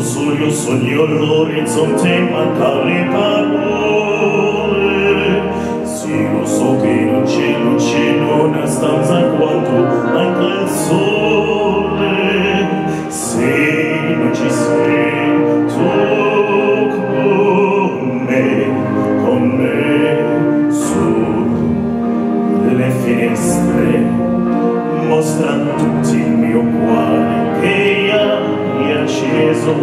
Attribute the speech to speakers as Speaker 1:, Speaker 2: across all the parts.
Speaker 1: sogno sogno l'orizzonte manca le parole. Sì lo so che non c'è non c'è una stanza quanto manca il sole. Se non ci sei tu con me con me su le finestre mostra tutti il mio cuore acceso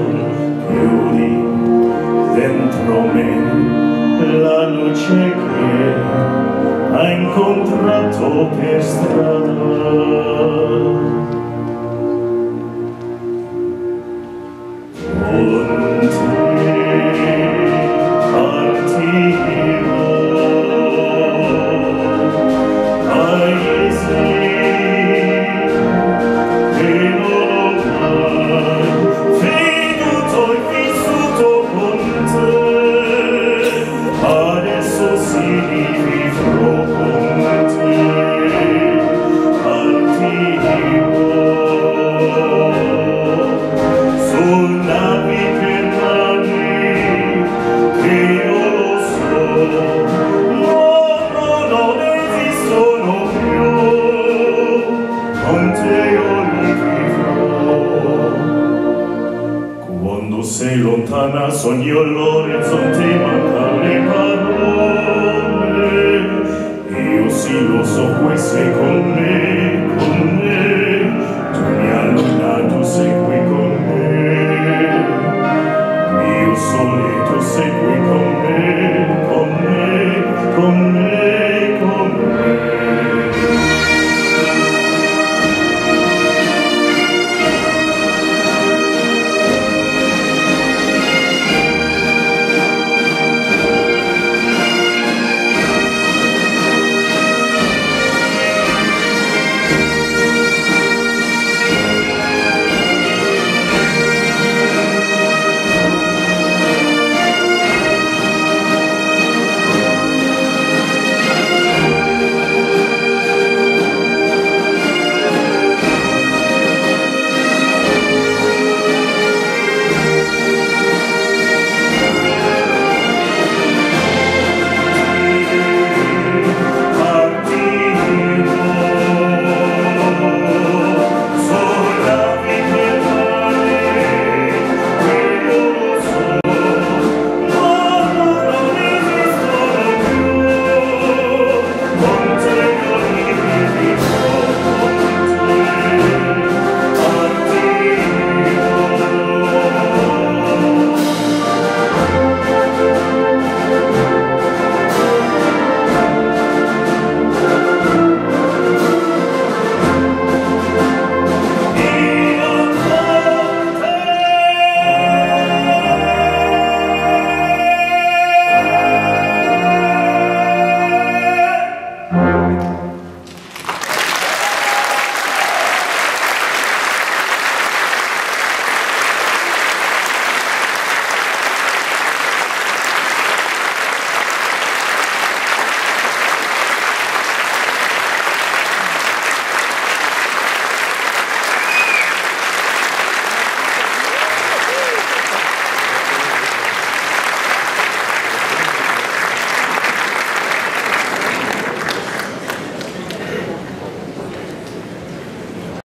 Speaker 1: chiudi dentro me la luce che hai incontrato per strada sei lontana sogno l'orizzonte manca le parole. Io sì lo so queste con me.